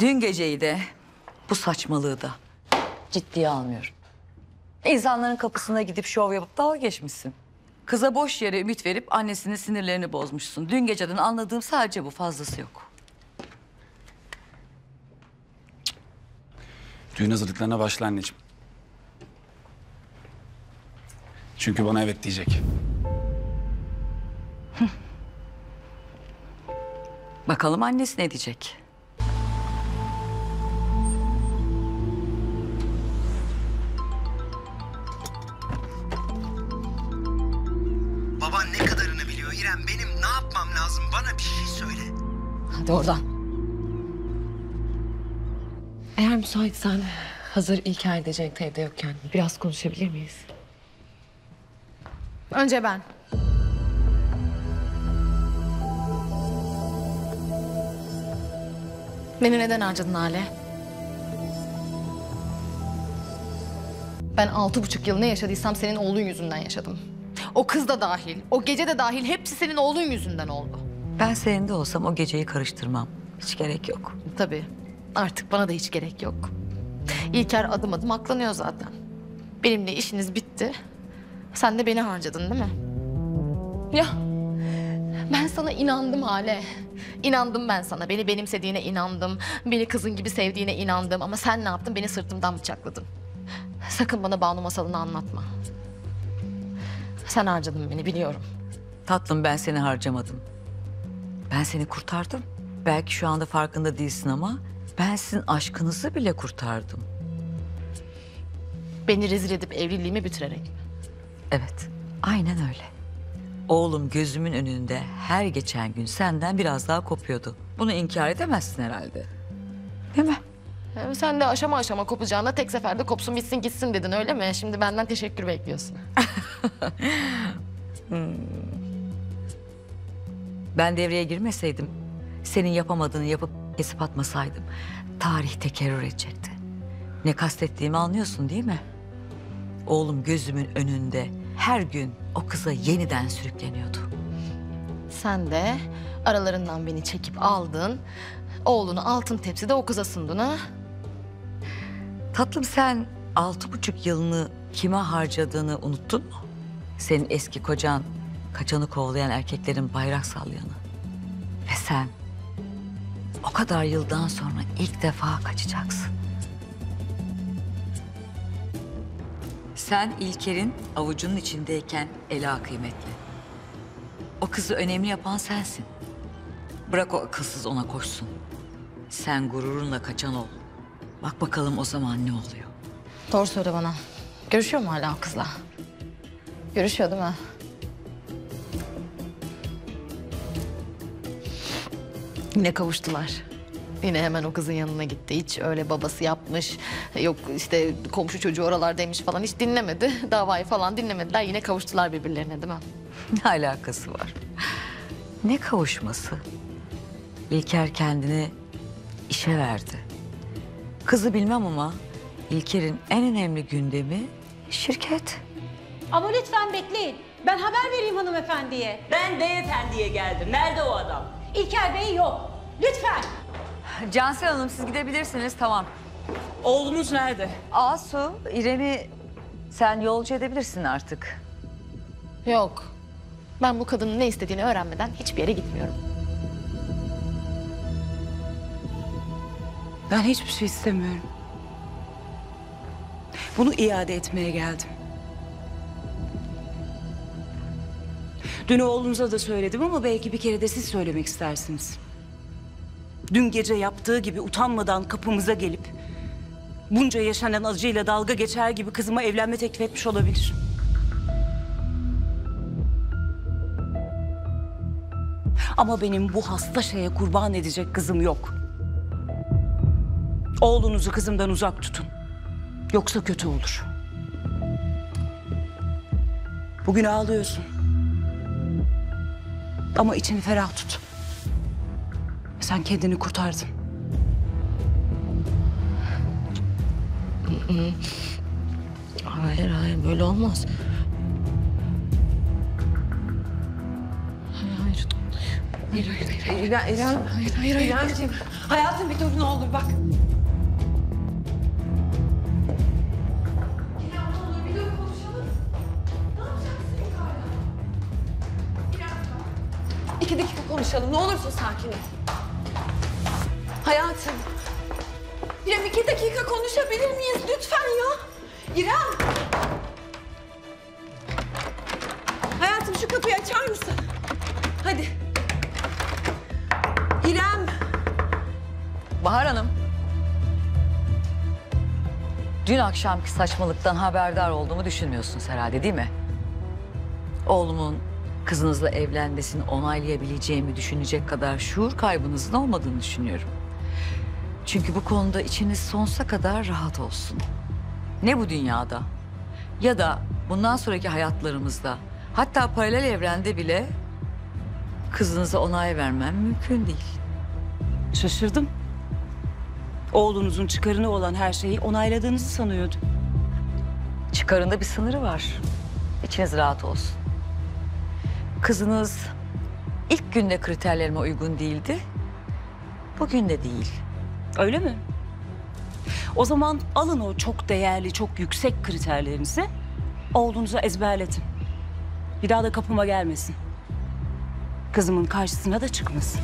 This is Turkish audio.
Dün geceyi de bu saçmalığı da ciddiye almıyorum. İnsanların kapısına gidip şov yapıp dalga geçmişsin. Kıza boş yere ümit verip annesinin sinirlerini bozmuşsun. Dün geceden anladığım sadece bu fazlası yok. Düğün hazırlıklarına başla anneciğim. Çünkü bana evet diyecek. Bakalım annesi ne diyecek? Baban ne kadarını biliyor İrem? Benim ne yapmam lazım? Bana bir şey söyle. Hadi oradan. Eğer müsaitsen hazır İlker de Cenk de evde yokken biraz konuşabilir miyiz? Önce ben. Beni neden harcadın Hale? Ben altı buçuk yıl ne yaşadıysam senin oğlun yüzünden yaşadım. O kız da dahil, o gece de dahil hepsi senin oğlun yüzünden oldu. Ben senin de olsam o geceyi karıştırmam. Hiç gerek yok. Tabii. Artık bana da hiç gerek yok. İlker adım adım aklanıyor zaten. Benimle işiniz bitti. Sen de beni harcadın değil mi? Ya ben sana inandım Hale. İnandım ben sana. Beni benimsediğine inandım. Beni kızın gibi sevdiğine inandım. Ama sen ne yaptın? Beni sırtımdan bıçakladın. Sakın bana Banu masalını anlatma. Sen harcadın beni biliyorum. Tatlım ben seni harcamadım. Ben seni kurtardım. Belki şu anda farkında değilsin ama ben sizin aşkınızı bile kurtardım. Beni rezil edip evliliğimi bitirerek. Evet, aynen öyle. Oğlum gözümün önünde her geçen gün senden biraz daha kopuyordu. Bunu inkar edemezsin herhalde. Değil mi? Ee, Sen de aşama aşama kopacağına tek seferde kopsun bitsin gitsin dedin öyle mi? Şimdi benden teşekkür bekliyorsun. Ben devreye girmeseydim, senin yapamadığını yapıp kesip atmasaydım, tarih tekerrür edecekti. Ne kastettiğimi anlıyorsun değil mi? Oğlum gözümün önünde her gün o kıza yeniden sürükleniyordu. Sen de aralarından beni çekip aldın. Oğlunu altın tepside o kıza sundun ha? Tatlım sen altı buçuk yılını kime harcadığını unuttun mu? Senin eski kocan kaçanı kovalayan erkeklerin bayrak sallayanı. Ve sen o kadar yıldan sonra ilk defa kaçacaksın. Sen İlker'in avucunun içindeyken Ela kıymetli. O kızı önemli yapan sensin. Bırak o akılsız ona koşsun. Sen gururunla kaçan ol. Bak bakalım o zaman ne oluyor? Doğru söyle bana. Görüşüyor mu hala o kızla? Görüşüyor değil mi? Yine kavuştular. Yine hemen o kızın yanına gitti. Hiç öyle babası yapmış. Yok işte komşu çocuğu oralardaymış falan. Hiç dinlemedi. Davayı falan dinlemediler. Yine kavuştular birbirlerine değil mi? Ne alakası var? Ne kavuşması? İlker kendini işe verdi. Kızı bilmem ama İlker'in en önemli gündemi şirket. Ama lütfen bekleyin. Ben haber vereyim hanımefendiye. Ben beyefendiye geldim. Nerede o adam? İlker Bey yok. Lütfen. Cansel Hanım siz gidebilirsiniz tamam. Oğlunuz nerede? Asu, İrem'i sen yolcu edebilirsin artık. Yok. Ben bu kadının ne istediğini öğrenmeden hiçbir yere gitmiyorum. Ben hiçbir şey istemiyorum. Bunu iade etmeye geldim. Dün oğlunuza da söyledim ama belki bir kere de siz söylemek istersiniz. Dün gece yaptığı gibi utanmadan kapımıza gelip bunca yaşanan acıyla dalga geçer gibi kızıma evlenme teklif etmiş olabilir. Ama benim bu hasta şeye kurban edecek kızım yok. Oğlunuzu kızımdan uzak tutun. Yoksa kötü olur. Bugün ağlıyorsun. Ama içini ferah tut. Sen kendini kurtardın. Hayır hayır böyle olmaz. Hayır hayır. Hayır, hayır, hayır. hayır. İrem, İrem, hayır, hayır, hayır. Hayatım bir dur ne olur bak. İki dakika konuşalım. Ne olursun sakin ol. Hayatım. İrem iki dakika konuşabilir miyiz lütfen ya? İrem. Hayatım şu kapıyı açar mısın? Hadi. İrem. Bahar Hanım. Dün akşamki saçmalıktan haberdar olduğumu düşünmüyorsunuz herhalde değil mi? Oğlumun kızınızla evlenmesini onaylayabileceğimi düşünecek kadar şuur kaybınızın olmadığını düşünüyorum. Çünkü bu konuda içiniz sonsuza kadar rahat olsun. Ne bu dünyada ya da bundan sonraki hayatlarımızda hatta paralel evrende bile kızınıza onay vermem mümkün değil. Şaşırdım. Oğlunuzun çıkarını olan her şeyi onayladığınızı sanıyordum. Çıkarında bir sınırı var. İçiniz rahat olsun. Kızınız ilk günde kriterlerime uygun değildi. Bugün de değil. Öyle mi? O zaman alın o çok değerli, çok yüksek kriterlerinizi oğlunuza ezberletin. Bir daha da kapıma gelmesin. Kızımın karşısına da çıkmasın.